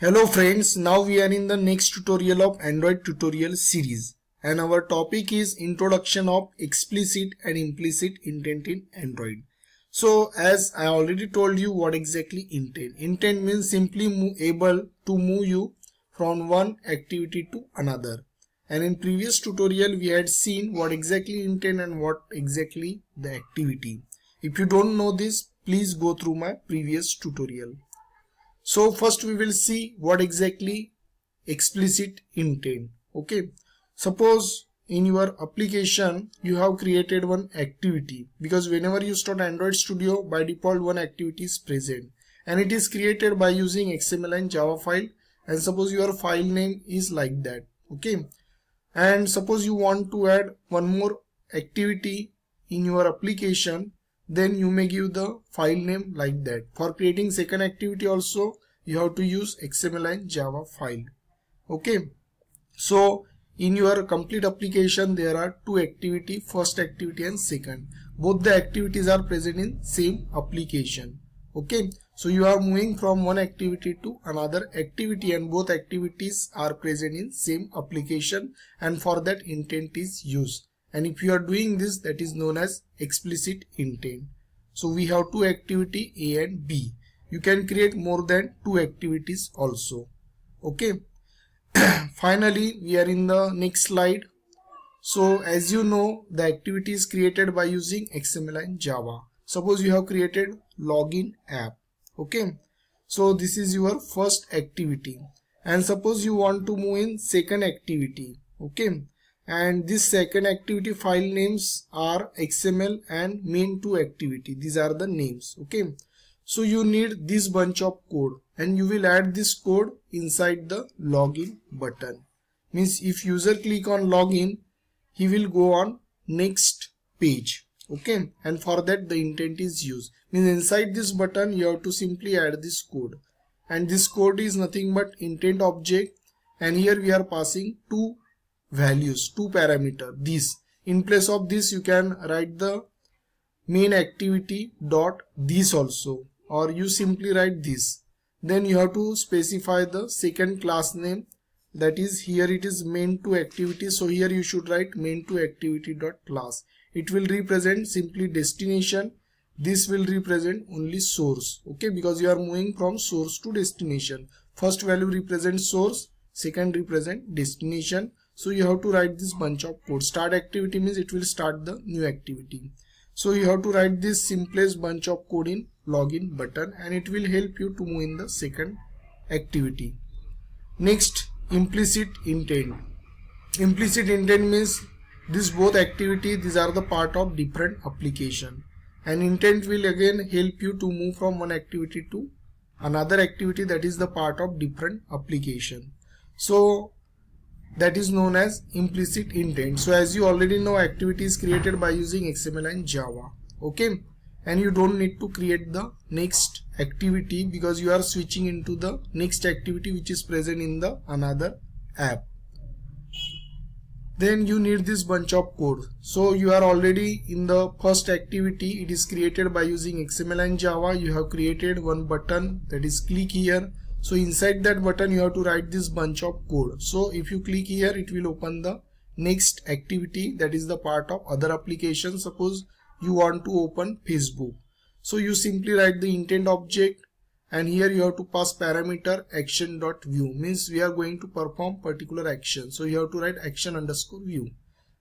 Hello friends, now we are in the next tutorial of Android tutorial series and our topic is introduction of explicit and implicit intent in Android. So as I already told you what exactly intent. Intent means simply move, able to move you from one activity to another. And in previous tutorial we had seen what exactly intent and what exactly the activity. If you don't know this, please go through my previous tutorial. So first we will see what exactly explicit intent. Okay. Suppose in your application you have created one activity because whenever you start Android Studio by default one activity is present and it is created by using XML and Java file and suppose your file name is like that. Okay. And suppose you want to add one more activity in your application then you may give the file name like that. For creating second activity also you have to use XML and Java file. Okay. So in your complete application there are two activity first activity and second both the activities are present in same application okay so you are moving from one activity to another activity and both activities are present in same application and for that intent is used and if you are doing this that is known as explicit intent. So we have two activity a and b. You can create more than two activities also. Okay? Finally we are in the next slide. So as you know the activity is created by using xml and java. Suppose you have created login app. Okay? So this is your first activity. And suppose you want to move in second activity. Okay and this second activity file names are xml and main2 activity. These are the names okay? So you need this bunch of code and you will add this code inside the login button. Means if user click on login he will go on next page okay? And for that the intent is used means inside this button you have to simply add this code. And this code is nothing but intent object. And here we are passing two values two parameter this in place of this you can write the main activity dot this also or you simply write this. Then you have to specify the second class name that is here it is main2 activity so here you should write main2 activity dot class. It will represent simply destination this will represent only source okay because you are moving from source to destination. First value represents source second represent destination so you have to write this bunch of code. Start activity means it will start the new activity. So you have to write this simplest bunch of code in login button and it will help you to move in the second activity. Next implicit intent. Implicit intent means this both activity these are the part of different application. And intent will again help you to move from one activity to another activity that is the part of different application. So that is known as implicit intent. So as you already know activity is created by using xml and java. Okay? And you don't need to create the next activity because you are switching into the next activity which is present in the another app. Then you need this bunch of code. So you are already in the first activity. It is created by using xml and java. You have created one button that is click here so inside that button you have to write this bunch of code. So if you click here it will open the next activity. That is the part of other application suppose you want to open facebook. So you simply write the intent object and here you have to pass parameter action dot view. Means we are going to perform particular action. So you have to write action underscore view.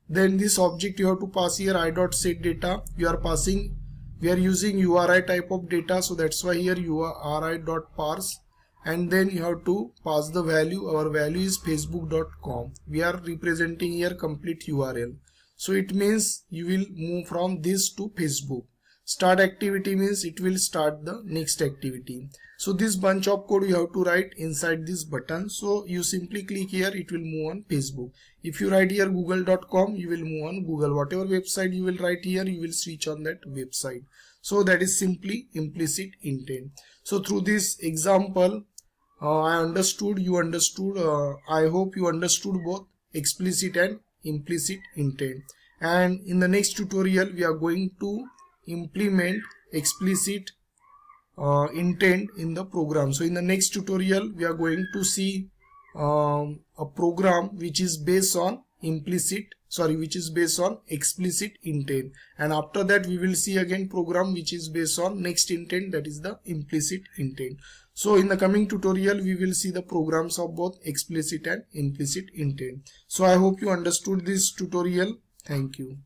Then this object you have to pass here i dot set data. You are passing we are using uri type of data. So that's why here uri dot parse and then you have to pass the value. Our value is facebook.com we are representing here complete url so it means you will move from this to facebook. Start activity means it will start the next activity. So this bunch of code you have to write inside this button. So you simply click here it will move on facebook. If you write here google.com you will move on google. Whatever website you will write here you will switch on that website. So that is simply implicit intent. So through this example uh, I understood, you understood, uh, I hope you understood both explicit and implicit intent. And in the next tutorial, we are going to implement explicit uh, intent in the program. So in the next tutorial we are going to see um, a program which is based on implicit sorry which is based on explicit intent. And after that we will see again program which is based on next intent that is the implicit intent so in the coming tutorial we will see the programs of both explicit and implicit intent. So i hope you understood this tutorial. Thank you